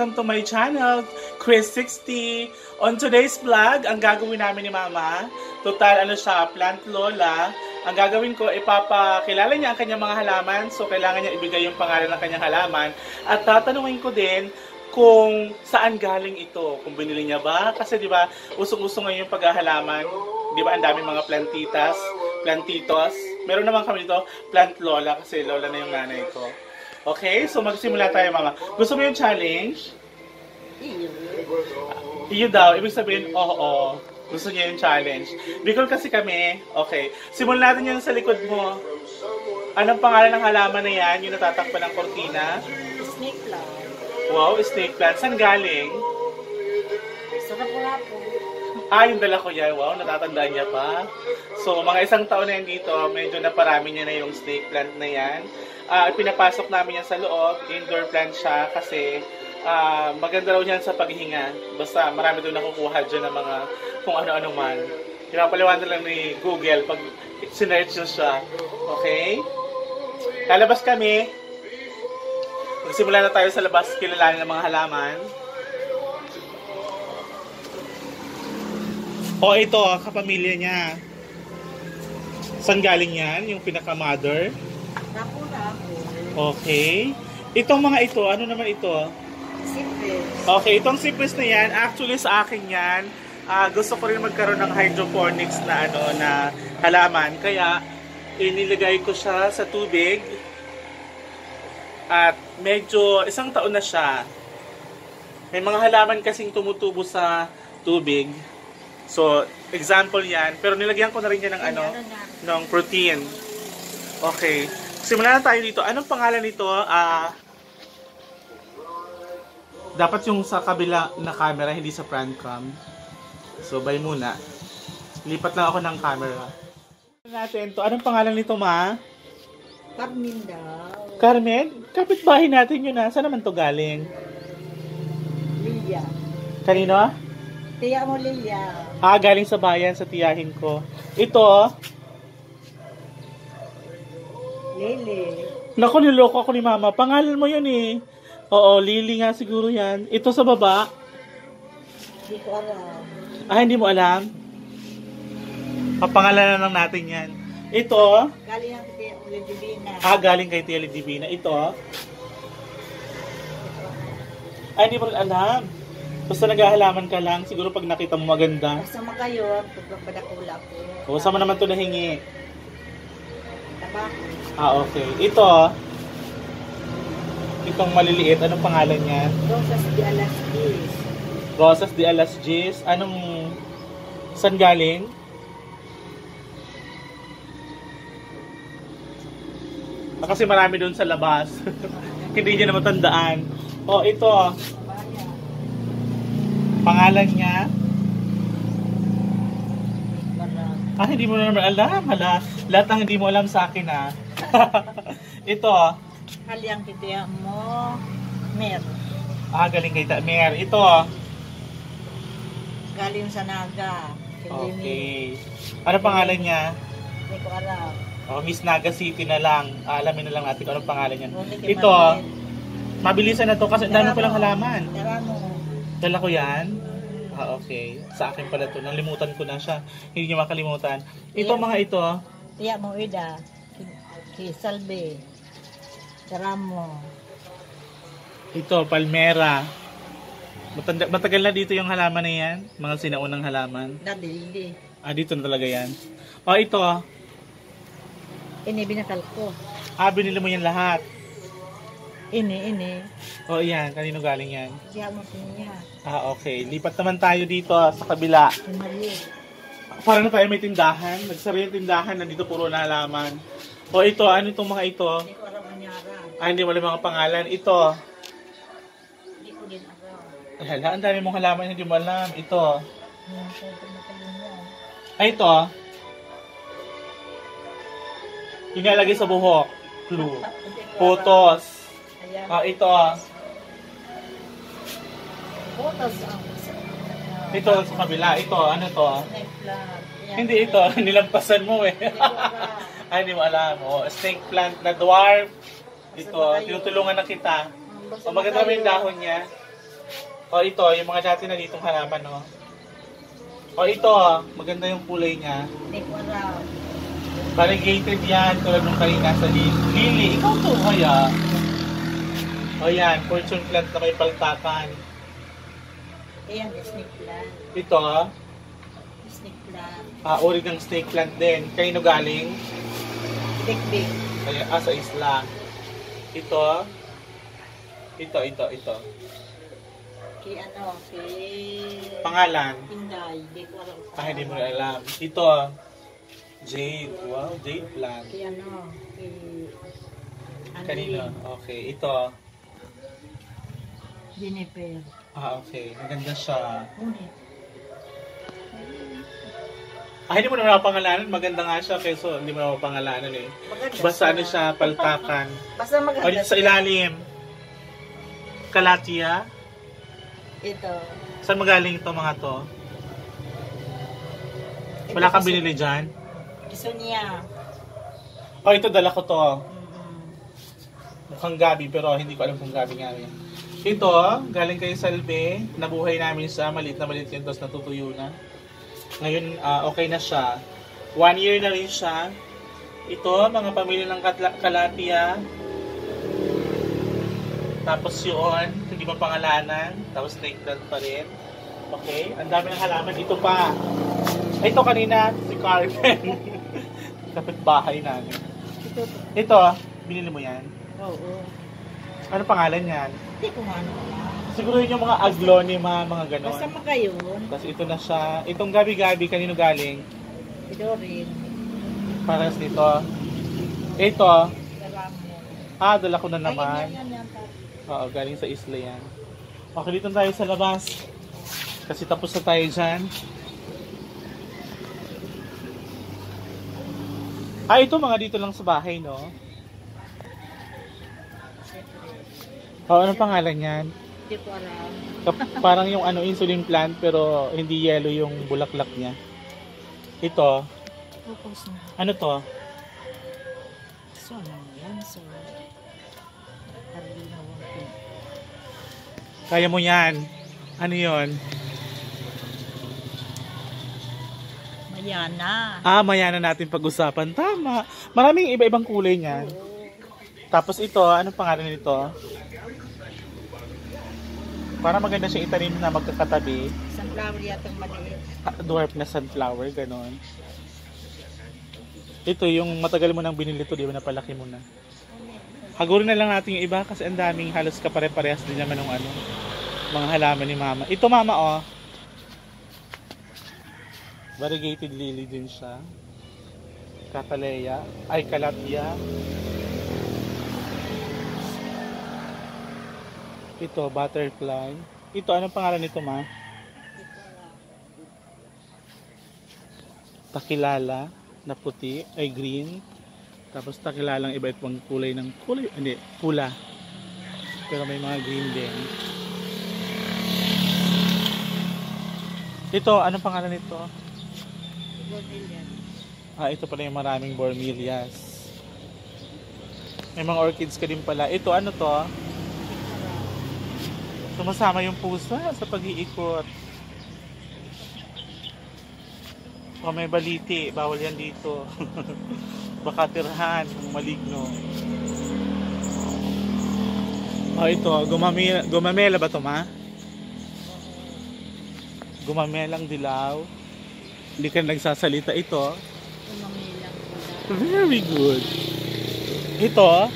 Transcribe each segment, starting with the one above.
welcome to my channel, Chris60. On today's vlog, ang gagawin namin ni Mama, total ano siya, plant lola. Ang gagawin ko, ipapakilala niya ang kanyang mga halaman, so kailangan niya ibigay yung pangalan ng kanyang halaman. At tatanungin ko din kung saan galing ito, kung binili niya ba. Kasi di ba, usong-usong ngayon yung paghahalaman. Di ba, ang daming mga plantitas, plantitos. Meron naman kami dito, plant lola, kasi lola na yung nanay ko. Okay, so magsimula tayo, Mama. Gusto mo yung challenge? Iyo daw, ibig sabihin, oo, gusto niya yung challenge. Bicol kasi kami, okay. Simulan natin yan sa likod mo. Anong pangalan ng halaman na yan, yung natatakpan ng kortina? Snake lang. Wow, snake plant. Saan galing? Sarap wala po. Ah, yung dala ko yan. Wow, natatandaan niya pa. So, mga isang taon na yan dito, medyo naparami niya na yung snake plant na yan. Ah, pinapasok namin yan sa loob. Indoor plant siya kasi ah, maganda raw yan sa paghinga. Basta marami doon nakukuha dyan ng mga kung ano-ano man. Pinapaliwanag lang ni Google pag sinerch nyo siya. Okay? Lalabas kami. Magsimula na tayo sa labas. Kilalanin ng mga halaman. O ito, kapamilya niya. Saan galing yan? Yung pinaka-mother? Naku na ako. Okay. Itong mga ito, ano naman ito? Simple. Okay, itong cypress na yan, actually sa akin yan, ah, gusto ko rin magkaroon ng hydroponics na ano na halaman. Kaya inilagay ko siya sa tubig at medyo isang taon na siya. May mga halaman kasing tumutubo sa tubig. So, example yan. Pero nilagyan ko na rin yan ng ano, ng protein. Okay. Simulan na tayo dito. Anong pangalan nito? Ah, dapat yung sa kabila na camera, hindi sa front cam. So, bye muna. Lipat lang ako ng camera. Natin to. Anong pangalan nito, ma? Carmen daw. Carmen? Kapitbahay natin yun, ha? Saan naman to galing? Lilia. Kanino? Tiya mo, Lilia. Ah, galing sa bayan, sa tiyahin ko. Ito, Lili. naku, niloko ako ni mama. Pangalan mo yun eh. Oo, Lily nga siguro yan. Ito sa baba. Hindi ko alam. Ah, hindi mo alam? Papangalanan lang natin yan. Ito, Galing ang Tiya mo, Divina. ah, galing kay Tia Divina. Ito, ay, hindi mo rin alam. Basta naghahalaman ka lang, siguro pag nakita mo maganda. Kasama kayo, pagpapadakula po. O, sama naman to nahingi. Tabako. Ah, okay. Ito, itong maliliit, anong pangalan niya? Rosas de Alas Dis. Rosas de Alas Gis. Anong, saan galing? Ah, kasi marami doon sa labas. Hindi niya na matandaan. Oh, ito. Pangalan niya. Ah, hindi mo na naman alam. Hala, lahat ng hindi mo alam sa akin ah. ito. Halyang titiya mo. Mer. Ah, galing kay Tamer. Ito. Galing sa Naga. Okay. Ano pangalan niya? Hindi ko alam. Oh, Miss Naga City na lang. Ah, alamin na lang natin kung anong pangalan niya. Ronnie kay Ito, Manuel. mabilisan na to kasi ang dami ko lang halaman. Tara mo. Dala ko yan. Ah, okay. Sa akin pala to. Nalimutan ko na siya. Hindi niyo makalimutan. Ito mga ito. Tiya mo, Ida. Si Salve. Tara mo. Ito, palmera. Matanda, matagal na dito yung halaman na yan. Mga sinaunang halaman. Dadili. Ah, dito na talaga yan. O, ito. Ini binakal ko. Ah, binili mo yan lahat. Ini, ini. O, yan. Kanino galing yan? Tiya mo niya. Ah, okay. Lipat naman tayo dito sa kabila. Si Marie. Para na tayo may tindahan. Nagsara yung tindahan. Nandito puro na halaman. O, ito. Ano itong mga ito? Hindi ko alam ang nyara. Ah, hindi mo alam mga pangalan. Ito. Hindi ko din alam. Hala, ang dami mong halaman hindi mo alam. Ito. Ay, ito. Yung nilalagay sa buhok. Clue. Ayan. Ah, ito ah. Ang Ito sa kabila. Ito, ano to? Hindi ito. Nilampasan mo eh. Ay, hindi mo alam. Oh, snake plant na dwarf. Ito, tinutulungan na kita. Basta O, maganda ba yung dahon niya? O, ito, yung mga dati na ditong halaman, no? O, ito, maganda yung kulay niya. Ko alam. Variegated yan, tulad nung kanina sa li- lily. Ikaw to, kaya. O, yan, fortune plant na may paltakan. Ayan, snake plant. Ito, Snake plant. ah, uri ng snake plant din. Kanino galing? Big. Kaya, ah, sa isla. Ito, ito, ito, ito. Kay ano, kay... Pangalan? Pinday. Hindi ko alam. Ah, hindi mo na alam. Ito, jade. Wow, jade plant. Kay ano. Ano Kanino? Okay, ito. Juniper. Ah, okay. Maganda siya. Ngunit, Ah, hindi mo na mapangalanan. Maganda nga siya, keso hindi mo na mapangalanan eh. maganda Basta ano siya, paltakan. Basta O, maganda dito sa ilalim. Kalatia. Ito. Saan magaling ito mga to? Wala kang binili dyan? Gusto niya. Oh, ito dala ko to. Mm-mm. Mukhang gabi, pero hindi ko alam kung gabi nga yan. Ito, galing kay Salve. Nabuhay namin siya. Maliit na maliit yun, tapos natutuyo na. Ngayon, ah, okay na siya. One year na rin siya. Ito, mga pamilya ng katla- Kalatia. Tapos yun, hindi pa pangalanan. Tapos snake plant pa rin. Okay, ang dami ng halaman. Ito pa. Ito kanina, si Carmen. Kapit-bahay namin. Ito. Ito, binili mo yan. Oo. Ano pangalan yan? Hindi ko ano. Siguro yun yung mga aglonema, mga ganon. Basta makayon. Tapos ito na siya. Itong gabi-gabi, kanino galing? Ito rin. Paras nito. Ito, ah, dala ko na Ay, naman. yan, yan, yan. Oo, galing sa isla yan. Okay, dito tayo sa labas. Kasi tapos na tayo dyan. Ah, ito mga dito lang sa bahay, no? Oo, anong pangalan yan? Hindi ko alam. Parang yung ano insulin plant pero hindi yellow yung bulaklak niya. Ito, Focus na. ano to? So, ano yan? So. Kaya mo yan. Ano yon? Mayana. Ah, maya na natin pag-usapan. Tama. Maraming iba-ibang kulay niyan. Tapos ito, anong pangalan nito? Para maganda siyang itanim na magkakatabi. Sunflower yatang maliit. Ah, Dwarf na sunflower, ganon. Ito, yung matagal mo nang binili to, di ba napalaki mo na. Hagurin na lang natin yung iba kasi ang daming halos kapare-parehas din naman ng ano, mga halaman ni mama. Ito mama, oh. Variegated lily din siya. Cataleya. Ay, Calatia. Ito, butterfly. Ito, anong pangalan nito, ma? Takilala na puti, ay green. Tapos takilalang iba ibang kulay ng kulay, hindi, pula. Pero may mga green din. Ito, anong pangalan nito? Brazilian. Ah, ito pala yung maraming bormelias. May mga orchids ka din pala. Ito, ano to? Sumasama yung pusa sa pag-iikot. O may baliti, bawal yan dito. Baka tirhan, maligno. O ito, gumamela, gumamela ba to ma? Gumamelang dilaw. Hindi ka nagsasalita ito. Umamilang sila. Very good. Ito,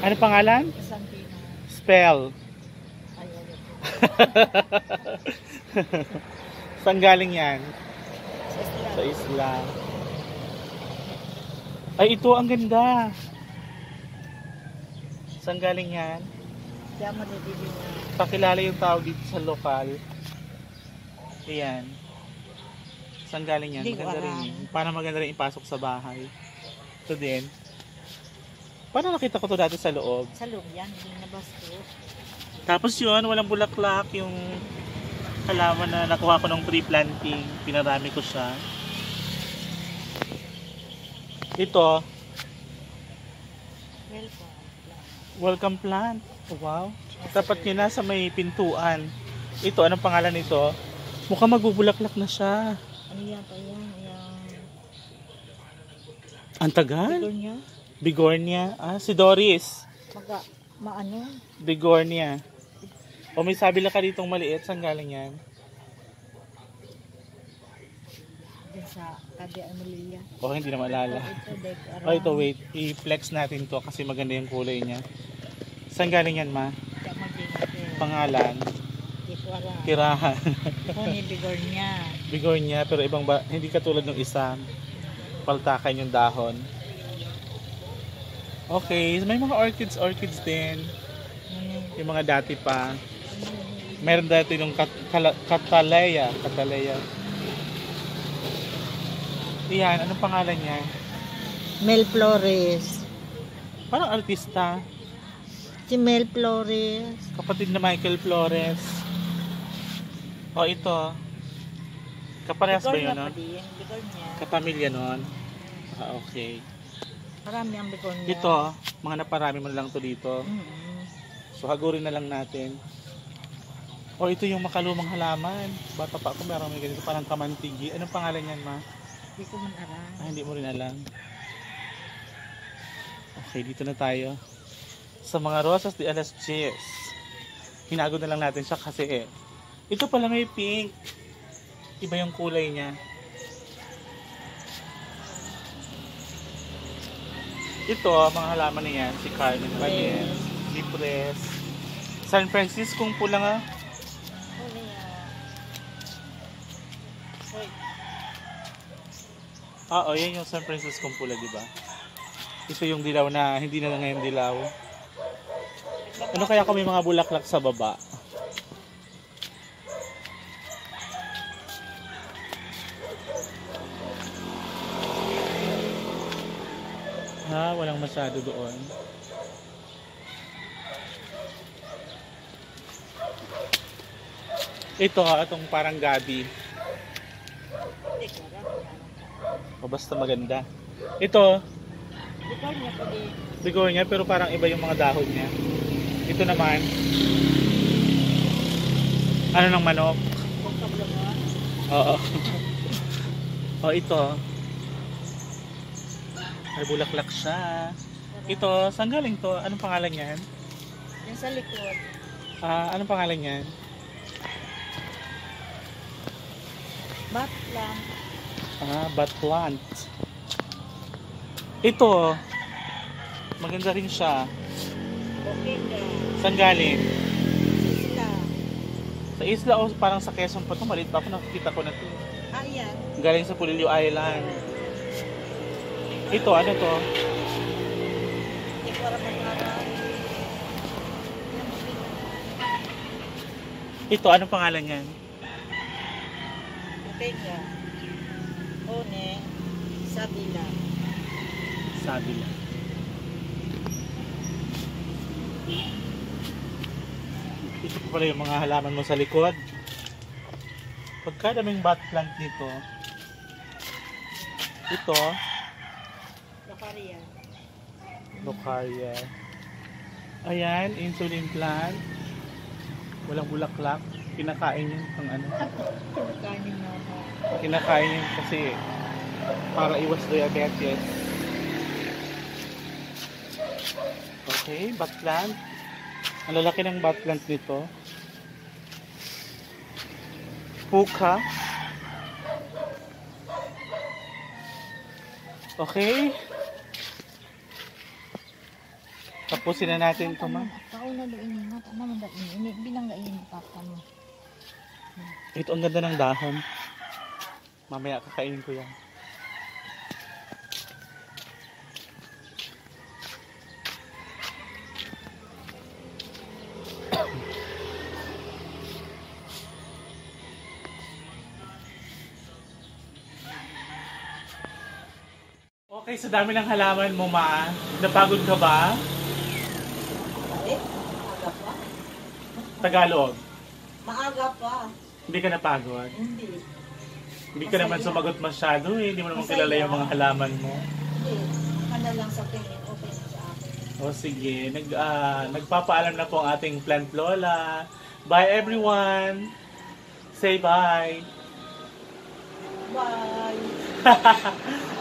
ano pangalan? Spell. Saan galing yan? Sa isla. Ay, ito ang ganda. Saan galing yan? Madidibig na. Pakilala yung tao dito sa lokal. Ayan. Saan galing yan? Maganda rin. Para maganda rin ipasok sa bahay. Ito din. Parang nakita ko to dati sa loob. Sa loob yan, hindi nabas ko. Tapos yun, walang bulaklak yung halaman na nakuha ko ng tree planting. Pinarami ko siya. Ito, Welcome. welcome plant. Wow. Tapat nyo na sa may pintuan. Ito, anong pangalan nito? Mukhang magbubulaklak na siya. Ano yan? Yung Ang tagal. siguro niya? Bigornia. Ah, si Doris. Maga, maano? Bigornia. O may sabi lang ka ditong maliit. Saan galing yan? Dyan sa Tabi Amelia. O hindi na maalala. Dek, Oh, ito wait. I-flex natin to kasi maganda yung kulay niya. Saan galing yan, ma? Pangalan. Kitwara. Tirahan. Ni Bigor niya. Bigornia pero ibang ba, hindi katulad ng isa. Paltakan yung dahon. Okay, may mga orchids, orchids din. Ano? Yung mga dati pa. Meron dati yung kat, kala, Cataleya. Cataleya. Iyan, anong pangalan niya? Mel Flores. Parang artista. Si Mel Flores. Kapatid na Michael Flores. O ito. Kaparehas ba yun niya. Kapamilya nun? Ah, okay. Marami ang Bigor niya. Ito, mga naparami mo na lang to dito. Mm-mm. So, hagurin na lang natin. O, ito yung makalumang halaman. Bata pa ako, meron may ganito, parang kamantigi. Anong pangalan yan, ma? Hindi ko man aram. Ah, hindi mo rin alam. Okay, dito na tayo. Sa mga rosas de alas Chis. Hinago na lang natin siya kasi eh. Ito pala may pink. Iba yung kulay niya. Ito, mga halaman na yan. Si Carmen Reyes, Cypress, San Francisco pula nga. Ah, oh, yan yung San Francisco pula, di ba? Ito yung dilaw na hindi na ngayon dilaw. Ano kaya kung may mga bulaklak sa baba? Ha, walang masyado doon. Ito, itong parang gabi. O basta maganda. Ito, pa din. Begonia pero parang iba yung mga dahon niya. Ito naman, ano ng manok? Oo. o ito, may bulaklak siya. Ito, saan galing to? Anong pangalan? Yan sa likod. Ah, anong pangalan niyan? Bat lang. Ah, bat plant. Ito, maganda rin siya. Okay na. Saan galing? Sila. Sa isla o parang sa Quezon pa to, maliit pa ako nakikita ko na to. Ayan. Galing sa Pulilio Island. Ito, ano to? Aram. Ito, anong pangalan niyan? Ka. One. Sabila. Sabi lang. Ito pa pala yung mga halaman mo sa likod. Pagkadaming bat plant nito, ito, Lakaria. Locaria. Ayan, insulin plant. Walang bulaklak. Kinakain yun pang ano. Kinakain mo mo. Kinakain yun kasi para iwas diabetes. Okay, bat plant. Ang lalaki ng bat plant nito. Puka. Okay. Tapusin na natin ito, ma'am. Tao na doon mo. Ano man doon? Ini binanggain papa mo. Ito ang ganda ng dahon. Mamaya kakainin ko yan. Okay, sa dami ng halaman mo, ma. Napagod ka ba? Eh. Tagalog. Maaga pa. Hindi ka napagod? Hindi. Hindi ka naman sumagot masyado eh. Hindi mo naman Masaya. kilala yung mga halaman mo. Hindi. Kana lang sa tingin. Okay na sa akin. O sige, nag, ah, nagpapaalam na po ang ating plant lola. Bye everyone! Say bye! Bye!